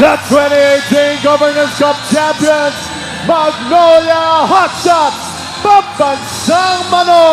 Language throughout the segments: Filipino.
the 2018 Governors Cup champions, Magnolia Hotshots, Pambansang Mano!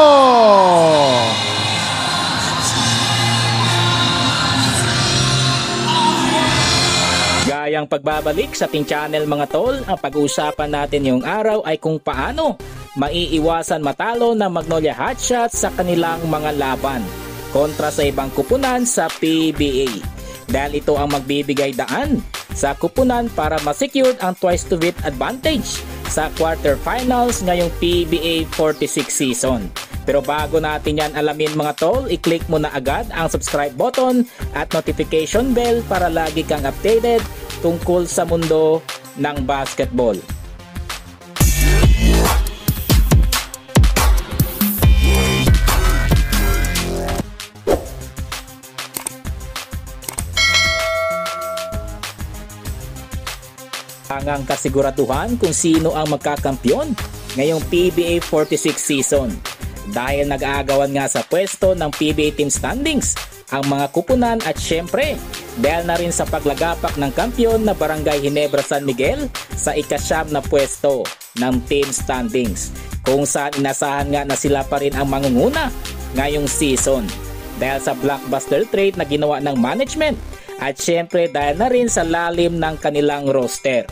Gayang pagbabalik sa ating channel mga tol, ang pag-uusapan natin yung araw ay kung paano maiiwasan matalo ng Magnolia Hotshots sa kanilang mga laban kontra sa ibang kupunan sa PBA. Dahil ito ang magbibigay daan sa kupunan para ma-secure ang twice to beat advantage sa quarterfinals ngayong PBA 46 season. Pero bago natin yan alamin mga tol, i-click mo na agad ang subscribe button at notification bell para lagi kang updated tungkol sa mundo ng basketball. Hangang kasiguraduhan kung sino ang magkakampyon ngayong PBA 46 season. Dahil nag-aagawan nga sa pwesto ng PBA team standings ang mga kupunan at syempre dahil na rin sa paglagapak ng kampyon na Barangay Hinebra San Miguel sa ikasyam na pwesto ng team standings kung saan inasahan nga na sila pa rin ang mangunguna ngayong season dahil sa blockbuster trade na ginawa ng management at syempre dahil na rin sa lalim ng kanilang roster.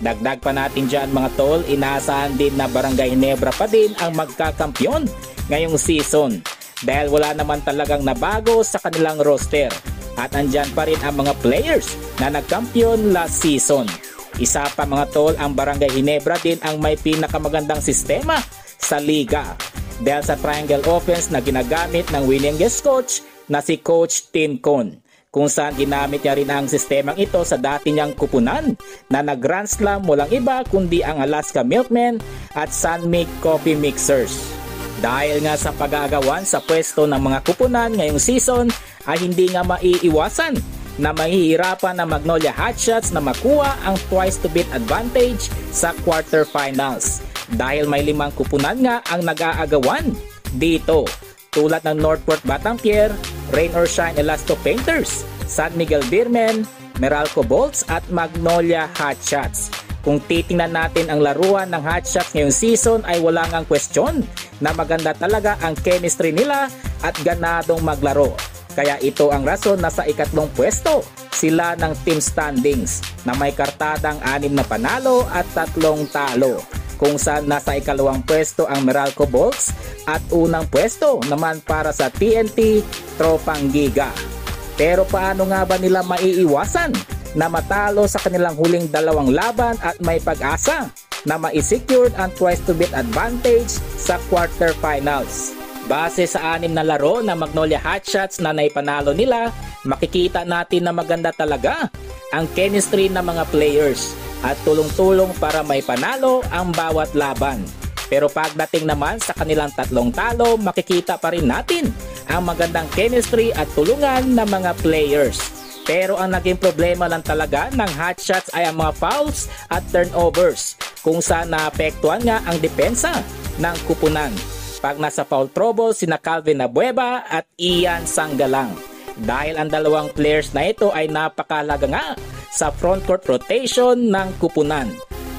Dagdag pa natin dyan mga tol, inaasahan din na Barangay Hinebra pa din ang magkakampyon ngayong season. Dahil wala naman talagang nabago sa kanilang roster. At andyan pa rin ang mga players na nagkampiyon last season. Isa pa mga tol, ang Barangay Hinebra din ang may pinakamagandang sistema sa liga. Dahil sa triangle offense na ginagamit ng winningest coach na si Coach Tim Con kung saan ginamit niya rin ang sistemang ito sa dati niyang kupunan na nag-Grand Slam walang iba kundi ang Alaska Milkmen at Sunmake Coffee Mixers. Dahil nga sa pagagawan sa pwesto ng mga kupunan ngayong season ay hindi nga maiiwasan na mahihirapan ng Magnolia Hotshots na makuha ang twice to beat advantage sa quarterfinals dahil may limang kupunan nga ang nag-aagawan dito tulad ng Northport Batampier, Rain or Shine Elasto Painters, San Miguel Beermen, Meralco Bolts at Magnolia Hotshots. Kung titingnan natin ang laruan ng Hotshots ngayong season ay wala ngang question na maganda talaga ang chemistry nila at ganadong maglaro. Kaya ito ang rason na sa ikatlong pwesto sila ng team standings na may kartadang anim na panalo at tatlong talo kung saan nasa ikalawang pwesto ang Meralco Bolts at unang pwesto naman para sa TNT Tropang Giga. Pero paano nga ba nila maiiwasan na matalo sa kanilang huling dalawang laban at may pag-asa na ma-secured ang twice to beat advantage sa quarterfinals. Base sa anim na laro na Magnolia Hotshots na naipanalo nila, makikita natin na maganda talaga ang chemistry ng mga players at tulong-tulong para may panalo ang bawat laban. Pero pagdating naman sa kanilang tatlong talo, makikita pa rin natin ang magandang chemistry at tulungan ng mga players. Pero ang naging problema lang talaga ng hotshots ay ang mga fouls at turnovers kung saan naapektuhan nga ang depensa ng kupunan. Pag nasa foul trouble sina Calvin Abueva at Ian Sanggalang. Dahil ang dalawang players na ito ay napakalaga nga sa frontcourt rotation ng kupunan.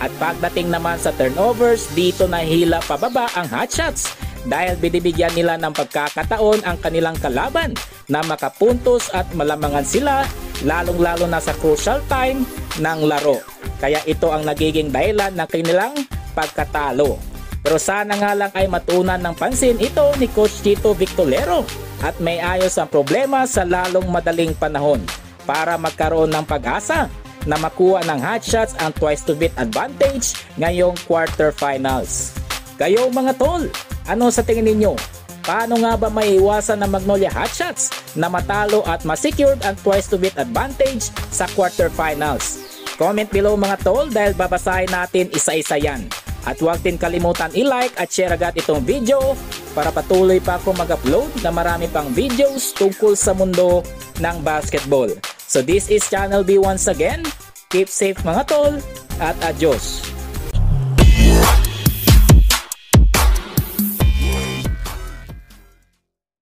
At pagdating naman sa turnovers, dito nahila pababa ang hotshots dahil binibigyan nila ng pagkakataon ang kanilang kalaban na makapuntos at malamangan sila lalong-lalo na sa crucial time ng laro. Kaya ito ang nagiging dahilan ng kanilang pagkatalo. Pero sana nga lang ay matunan ng pansin ito ni Coach Tito Victolero at may ayos ang problema sa lalong madaling panahon para magkaroon ng pag-asa na makuha ng hotshots ang twice to beat advantage ngayong quarterfinals. Kayo mga tol, ano sa tingin ninyo? Paano nga ba maiiwasan ng Magnolia Hotshots na matalo at ma-secured ang twice to beat advantage sa quarterfinals? Comment below mga tol dahil babasahin natin isa-isa yan. At huwag din kalimutan i-like at share agad itong video para patuloy pa ako mag-upload na marami pang videos tungkol sa mundo ng basketball. So this is Channel B once again. Keep safe mga tol at adios!